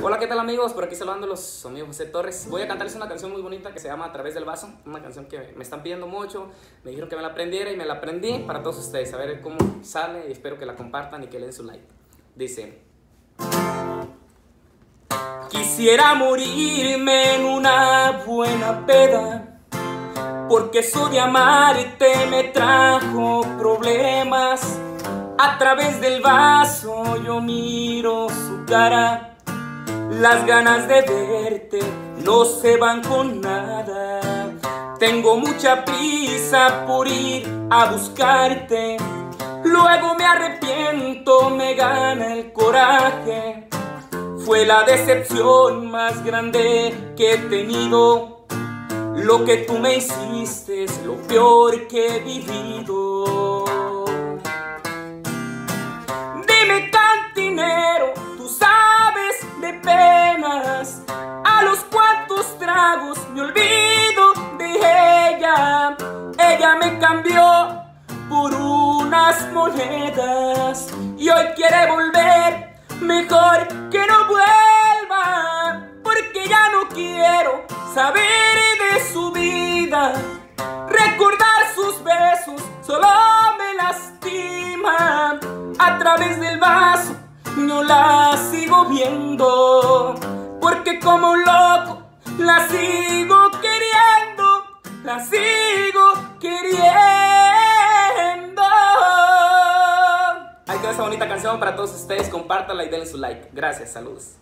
Hola, ¿qué tal amigos? Por aquí saludándolos, su amigo José Torres. Voy a cantarles una canción muy bonita que se llama A través del vaso, una canción que me están pidiendo mucho, me dijeron que me la aprendiera y me la aprendí para todos ustedes, a ver cómo sale y espero que la compartan y que le den su like. Dice... Quisiera morirme en una buena peda, porque eso de amarte me trajo problemas. A través del vaso yo miro su cara las ganas de verte no se van con nada. Tengo mucha prisa por ir a buscarte. Luego me arrepiento, me gana el coraje. Fue la decepción más grande que he tenido. Lo que tú me hiciste es lo peor que he vivido. Por unas monedas y hoy quiere volver. Mejor que no vuelva, porque ya no quiero saber de su vida. Recordar sus besos solo me lastima a través del vaso no la sigo viendo, porque como loco la sigo queriendo, la sigo bonita canción para todos ustedes, compártanla y denle su like. Gracias, saludos.